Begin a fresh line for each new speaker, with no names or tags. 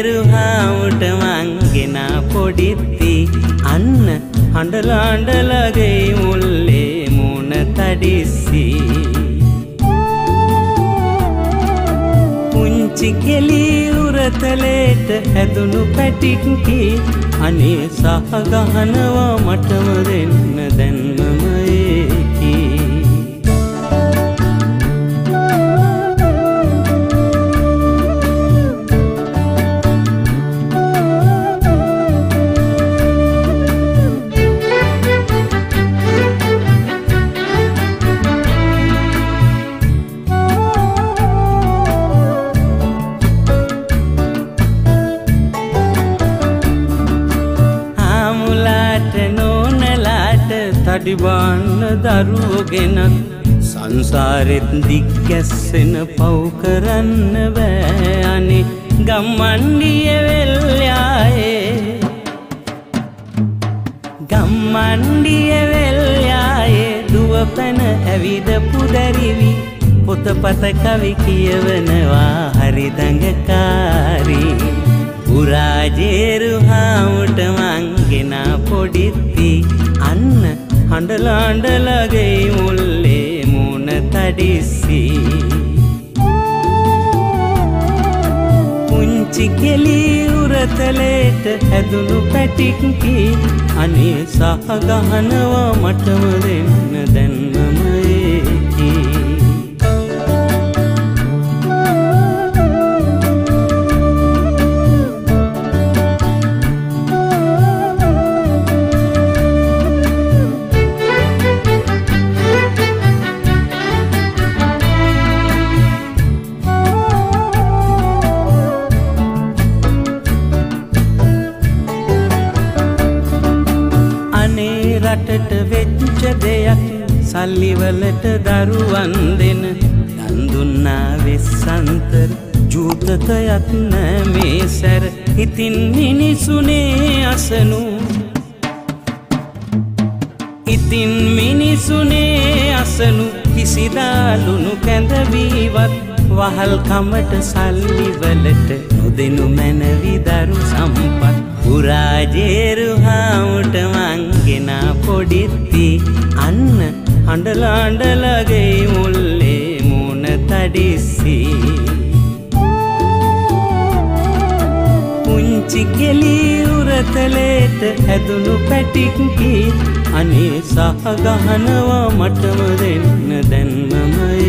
පුරාජේරු හාමුට මංගෙන පොඩිත්ති. අන්න හඬලාඩලගේ මුල්ලේ මුණ තඩිස්සි. පුංචි කෙලී උරතලේට හැදුණු පැටික්කි. අනේ සහගහනවා මටම දෙන්න දැන්මම නෝනලාට තඩිබාන්න දරුවගෙනත් සංසාරෙත් දික්කැස්සෙන පව් කරන්න බෑ අනේ. ගම්මණ්ඩිය වෙල්යායේ. ගම්මණ්ඩිය වෙල්යායේ. දුව පැන ඇවිද පුදැරිවි. පොතපත කවි කියවනවා හරි දඟකාරී. පුරාජේරු හාමුට හඬලාඩලගේ මුල්ලේ මුණ තඩිස්සි. පුංචි කෙලී උරතලේට හැදුණු පැටික්කි. අනේ සහගහනවා මටම දෙන්න දැන්මම රටට වෙච්ච දෙයක් සල්ලිවලට දරුවන් දෙන දන්දුන්නා වෙස්සන්තර ජූතකයක් නෑ මේ සැර. ඉතින් මිනිසුනේ අසනු. ඉතින් මිනිසුනේ අසනු. කිසිදාලුණු කැඳවීවත් වහල්කමට සල්ලිවලට නොදෙනු මැනවි දරු සම්පත්. පුරාජේරු හාමුට මංගෙන පොඩිත්ති අන්න හඬලාඩලගේ මුල්ලේ මුණ තඩිස්සි පුංචි කෙලී උරතලේට හැදුණු පැටික්කි අනේ සහගහනවා මටම දෙන්න දැන්මම